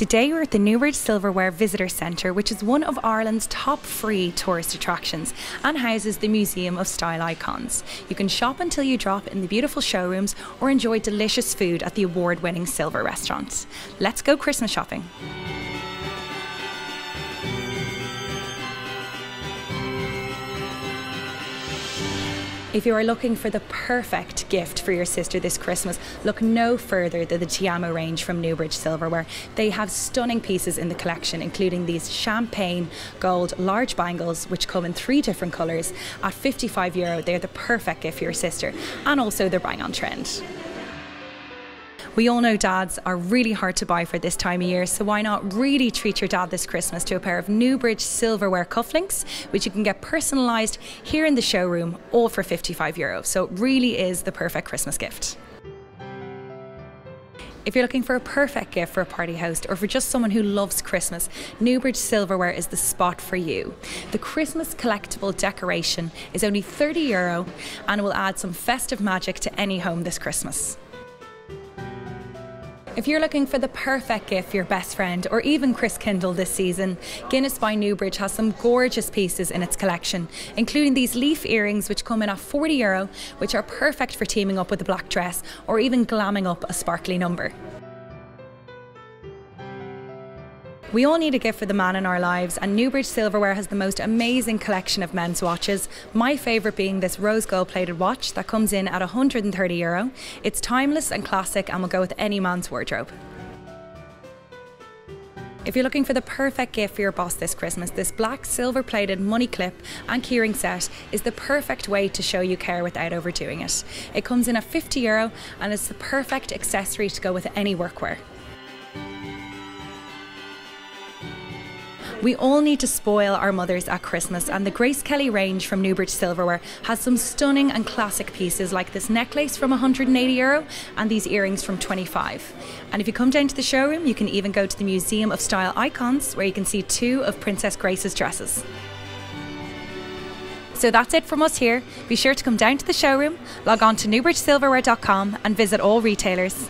Today we're at the Newbridge Silverware Visitor Centre, which is one of Ireland's top free tourist attractions and houses the Museum of Style Icons. You can shop until you drop in the beautiful showrooms or enjoy delicious food at the award winning Silver restaurant. Let's go Christmas shopping. If you are looking for the perfect gift for your sister this Christmas, look no further than the Tiamo range from Newbridge Silverware. They have stunning pieces in the collection, including these champagne gold large bangles, which come in three different colours. At 55 euro, they're the perfect gift for your sister, and also they're bang on trend. We all know dads are really hard to buy for this time of year, so why not really treat your dad this Christmas to a pair of Newbridge silverware cufflinks, which you can get personalised here in the showroom, all for 55 euros. So it really is the perfect Christmas gift. If you're looking for a perfect gift for a party host or for just someone who loves Christmas, Newbridge Silverware is the spot for you. The Christmas collectible decoration is only 30 euro and will add some festive magic to any home this Christmas. If you're looking for the perfect gift for your best friend or even Kris Kindle this season, Guinness by Newbridge has some gorgeous pieces in its collection, including these leaf earrings which come in at 40 euro, which are perfect for teaming up with a black dress or even glamming up a sparkly number. We all need a gift for the man in our lives, and Newbridge Silverware has the most amazing collection of men's watches. My favourite being this rose gold plated watch that comes in at 130 euro. It's timeless and classic and will go with any man's wardrobe. If you're looking for the perfect gift for your boss this Christmas, this black silver plated money clip and keyring set is the perfect way to show you care without overdoing it. It comes in at 50 euro and it's the perfect accessory to go with any workwear. We all need to spoil our mothers at Christmas, and the Grace Kelly range from Newbridge Silverware has some stunning and classic pieces like this necklace from 180 euro and these earrings from 25. And if you come down to the showroom, you can even go to the Museum of Style Icons where you can see two of Princess Grace's dresses. So that's it from us here. Be sure to come down to the showroom, log on to newbridgesilverware.com and visit all retailers.